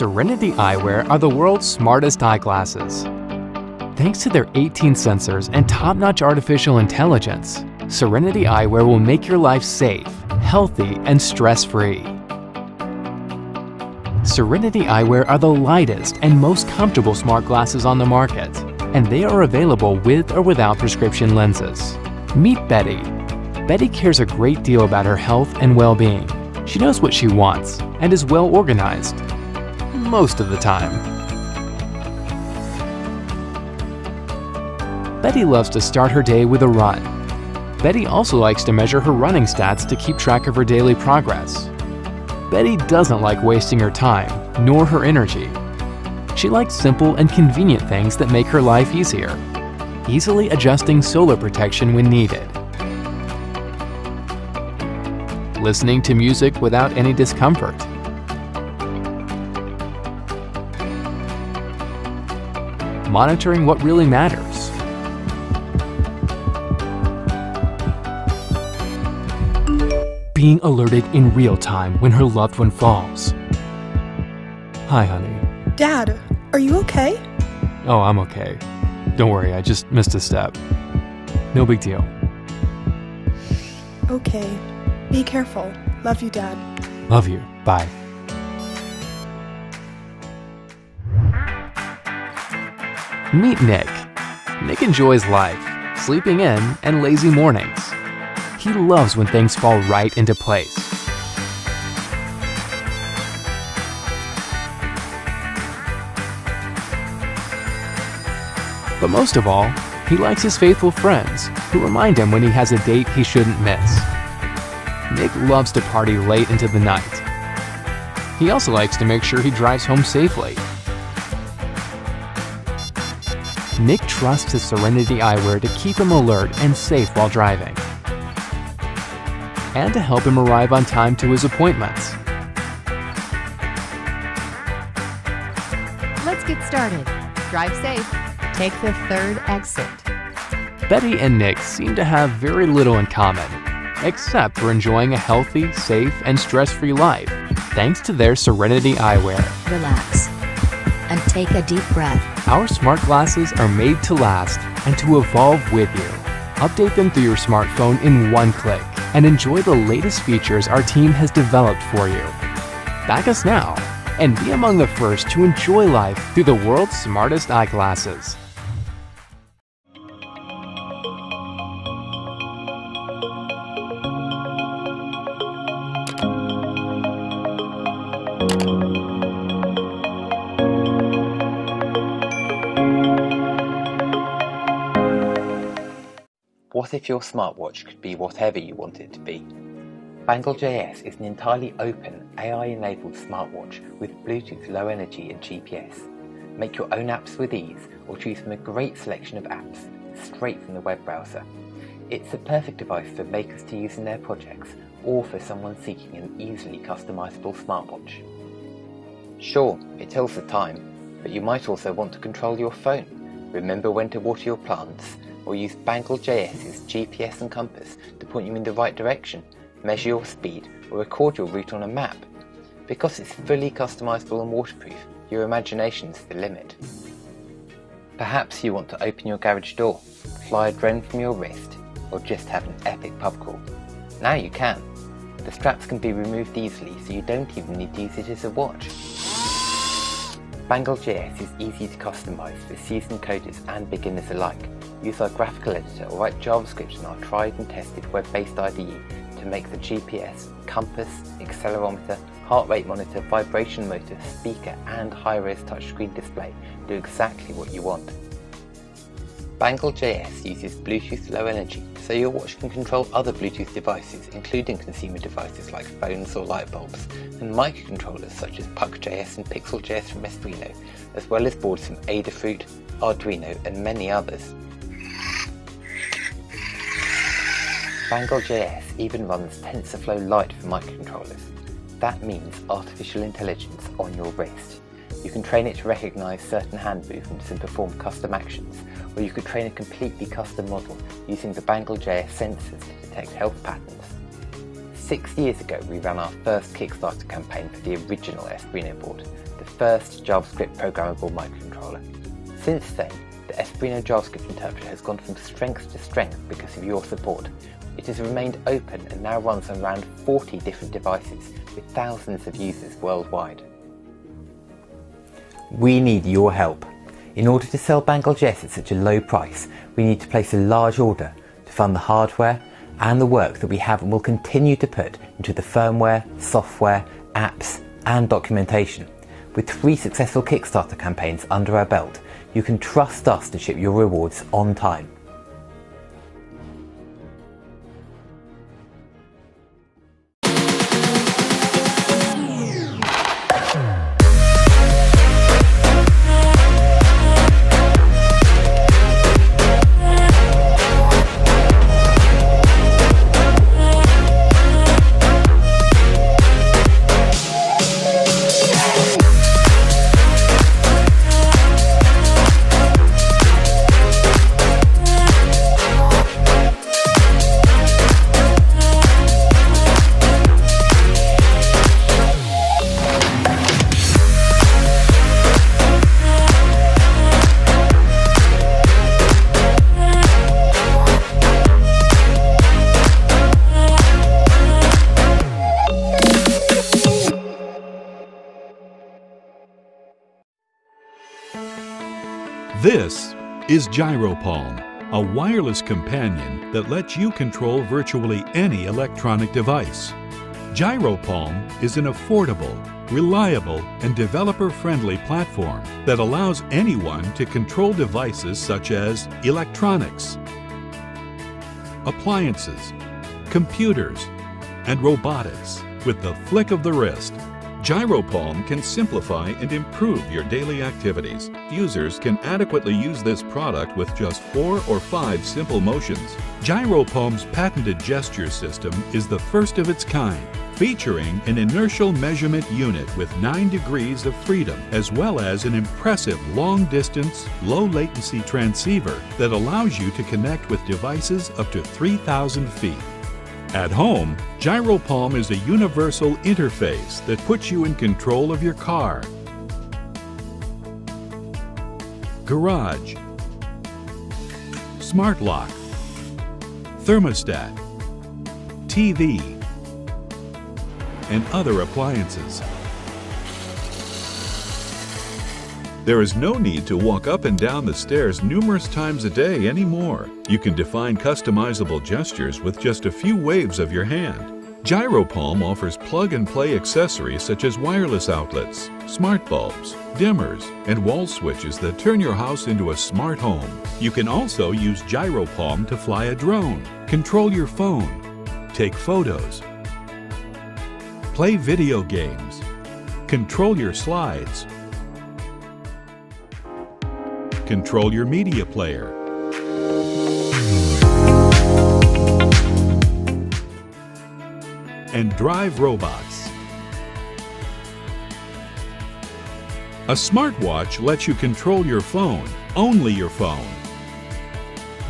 Serenity Eyewear are the world's smartest eyeglasses. Thanks to their 18 sensors and top-notch artificial intelligence, Serenity Eyewear will make your life safe, healthy, and stress-free. Serenity Eyewear are the lightest and most comfortable smart glasses on the market, and they are available with or without prescription lenses. Meet Betty. Betty cares a great deal about her health and well-being. She knows what she wants and is well organized. Most of the time. Betty loves to start her day with a run. Betty also likes to measure her running stats to keep track of her daily progress. Betty doesn't like wasting her time, nor her energy. She likes simple and convenient things that make her life easier, easily adjusting solar protection when needed. Listening to music without any discomfort. Monitoring what really matters. Being alerted in real time when her loved one falls. Hi, honey. Dad, are you okay? Oh, I'm okay. Don't worry, I just missed a step. No big deal. Okay. Be careful. Love you, Dad. Love you. Bye. Meet Nick. Nick enjoys life, sleeping in, and lazy mornings. He loves when things fall right into place. But most of all, he likes his faithful friends who remind him when he has a date he shouldn't miss. Nick loves to party late into the night. He also likes to make sure he drives home safely. Nick trusts his Serenity eyewear to keep him alert and safe while driving, and to help him arrive on time to his appointments. Let's get started. Drive safe. Take the third exit. Betty and Nick seem to have very little in common, except for enjoying a healthy, safe, and stress-free life, thanks to their Serenity eyewear. Relax and take a deep breath. Our smart glasses are made to last and to evolve with you. Update them through your smartphone in one click and enjoy the latest features our team has developed for you. Back us now and be among the first to enjoy life through the world's smartest eyeglasses. What if your smartwatch could be whatever you want it to be? Bangle.js is an entirely open, AI-enabled smartwatch with Bluetooth Low Energy and GPS. Make your own apps with ease or choose from a great selection of apps straight from the web browser. It's the perfect device for makers to use in their projects or for someone seeking an easily customizable smartwatch. Sure, it tells the time, but you might also want to control your phone, remember when to water your plants, or use Bangle.js's GPS and compass to point you in the right direction, measure your speed, or record your route on a map. Because it's fully customizable and waterproof, your imagination's the limit. Perhaps you want to open your garage door, fly a drone from your wrist, or just have an epic pub crawl. Now you can. The straps can be removed easily so you don't even need to use it as a watch. Bangle.js is easy to customize for seasoned coders and beginners alike. Use our graphical editor or write JavaScript in our tried and tested web-based IDE to make the GPS, compass, accelerometer, heart rate monitor, vibration motor, speaker and high-res touchscreen display do exactly what you want. Bangle.js uses Bluetooth Low Energy, so your watch can control other Bluetooth devices, including consumer devices like phones or light bulbs, and microcontrollers such as Puck.js and Pixel.js from Espruino, as well as boards from Adafruit, Arduino, and many others. Bangle.js even runs TensorFlow Lite for microcontrollers. That means artificial intelligence on your wrist. You can train it to recognize certain hand movements and perform custom actions, or you could train a completely custom model using the Bangle.js sensors to detect health patterns. Six years ago, we ran our first Kickstarter campaign for the original Espruino board. the first JavaScript programmable microcontroller. Since then, the Espruino JavaScript interpreter has gone from strength to strength because of your support. It has remained open and now runs on around 40 different devices with thousands of users worldwide. We need your help. In order to sell Bangle.js at such a low price, we need to place a large order to fund the hardware and the work that we have and will continue to put into the firmware, software, apps, and documentation. With three successful Kickstarter campaigns under our belt, you can trust us to ship your rewards on time. This is GyroPalm, a wireless companion that lets you control virtually any electronic device. GyroPalm is an affordable, reliable, and developer-friendly platform that allows anyone to control devices such as electronics, appliances, computers, and robotics with the flick of the wrist. GyroPalm can simplify and improve your daily activities. Users can adequately use this product with just four or five simple motions. GyroPalm's patented gesture system is the first of its kind, featuring an inertial measurement unit with 9 degrees of freedom, as well as an impressive long-distance, low-latency transceiver that allows you to connect with devices up to 3,000 feet. At home, GyroPalm is a universal interface that puts you in control of your car, garage, smart lock, thermostat, TV, and other appliances. There is no need to walk up and down the stairs numerous times a day anymore. You can define customizable gestures with just a few waves of your hand. GyroPalm offers plug-and-play accessories such as wireless outlets, smart bulbs, dimmers, and wall switches that turn your house into a smart home. You can also use GyroPalm to fly a drone, control your phone, take photos, play video games, control your slides, control your media player. And drive robots. A smartwatch lets you control your phone, only your phone.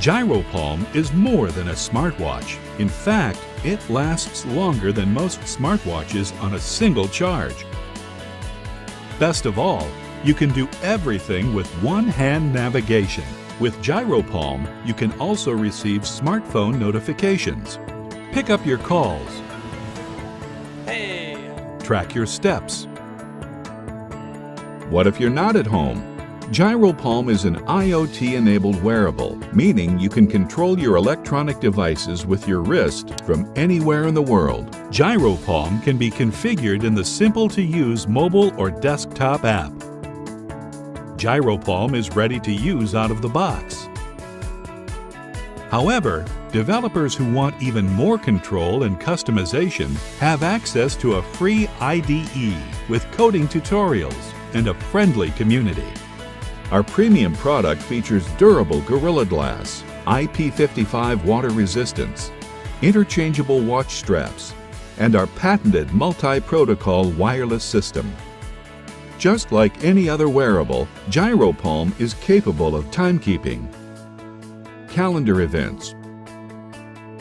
GyroPalm is more than a smartwatch. In fact, it lasts longer than most smartwatches on a single charge. Best of all, you can do everything with one-hand navigation. With GyroPalm, you can also receive smartphone notifications, pick up your calls, Hey! track your steps. What if you're not at home? GyroPalm is an IoT-enabled wearable, meaning you can control your electronic devices with your wrist from anywhere in the world. GyroPalm can be configured in the simple-to-use mobile or desktop app. GyroPalm is ready to use out of the box. However, developers who want even more control and customization have access to a free IDE with coding tutorials and a friendly community. Our premium product features durable Gorilla Glass, IP55 water resistance, interchangeable watch straps, and our patented multi-protocol wireless system. Just like any other wearable, GyroPalm is capable of timekeeping, calendar events,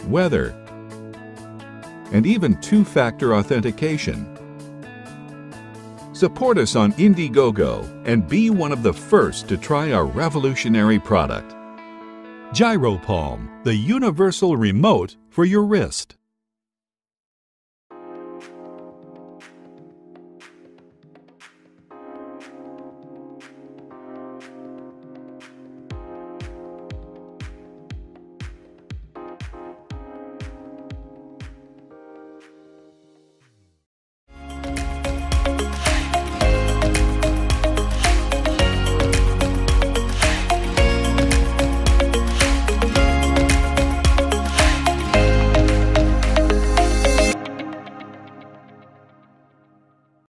weather, and even two-factor authentication. Support us on Indiegogo and be one of the first to try our revolutionary product. GyroPalm, the universal remote for your wrist.